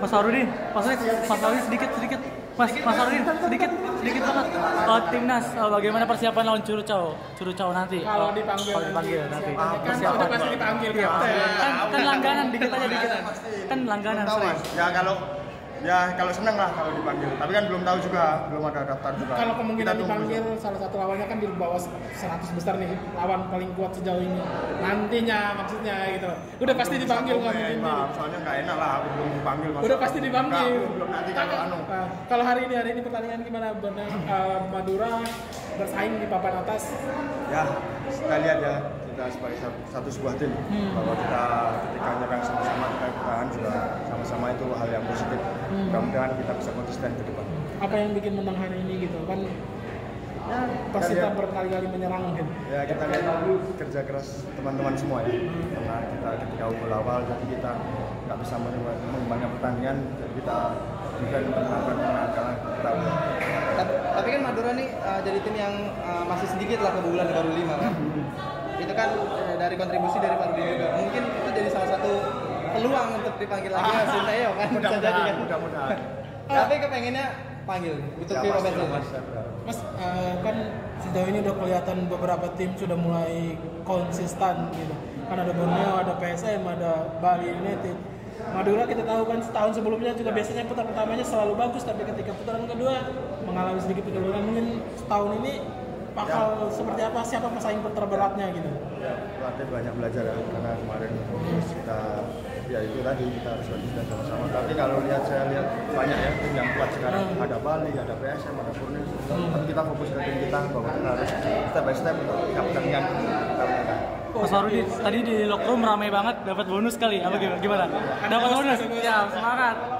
Mas Arudi, Mas Arudi, Mas Arudi sedikit sedikit. Mas Mas Arudi sedikit sedikit banget. Uh, timnas uh, bagaimana persiapan lawan Curucau? Curucau nanti. Kalau Uh, dipanggil, kalau dipanggil nanti. kan Persiapan. udah pasti dipanggil Iya, kapten. kan, kan langganan dikit aja dikit. Kan langganan sering. ya kalau ya kalau seneng lah kalau dipanggil tapi kan belum tahu juga belum ada daftar juga Kalau kemungkinan Kita tunggu. dipanggil salah satu lawannya kan di bawah 100 besar nih lawan paling kuat sejauh ini. Nantinya maksudnya gitu. Udah pasti dipanggil nggak mungkin. maaf soalnya nggak enak lah aku belum dipanggil mas Udah pasti dipanggil. Nggak, belum, nanti kalau anu Nah, kalau hari ini hari ini pertandingan gimana? Benar eh, Madura bersaing di papan atas. ya kita lihat ya kita sebagai satu, satu sebuah tim Hmm. bahwa kita ketika nyerang sama-sama kita bertahan juga sama-sama itu hal yang positif Hmm. mudah-mudahan kita bisa konsisten ke depan Apa yang bikin menang hari ini gitu kan? ya Persita lihat- berkali-kali menyerang gitu. ya kita lihat kerja keras teman-teman semua ya karena kita ketika unggul awal jadi kita nggak bisa mengembangkan pertandingan jadi kita juga mempertahankan kemenangan karena kita Tapi, tapi kan Madura nih uh, jadi tim yang uh, masih sedikit lah kebobolan baru lima kan. itu kan uh, dari kontribusi dari Pak Rudi juga. Mungkin itu jadi salah satu peluang untuk dipanggil lagi ya Sinteyong kan bisa jadi mudah-mudahan kan. mudah-mudahan Tapi kepengennya panggil untuk Ya, Benzel. Mas, eh, kan sejauh ini udah kelihatan beberapa tim sudah mulai konsisten gitu. Kan ada Borneo, ada PSM, ada Bali United. Madura kita tahu kan setahun sebelumnya juga biasanya putaran pertamanya selalu bagus, tapi ketika putaran kedua mengalami sedikit penurunan. Mungkin setahun ini bakal seperti apa? Siapa pesaing terberatnya gitu? ya pelatih banyak belajar ya karena kemarin terus kita ya itu tadi kita harus konsisten sama-sama tapi kalau lihat saya lihat banyak ya tim yang kuat sekarang Hmm. ada Bali ada PSM ada Borneo tapi kita fokus ke tim kita bahwa kita harus step by step untuk pertandingan kita menang Mas Arudi tadi di locker room ramai banget dapat bonus kali. Apa gimana? Gimana? Dapat bonus. Ya, semangat.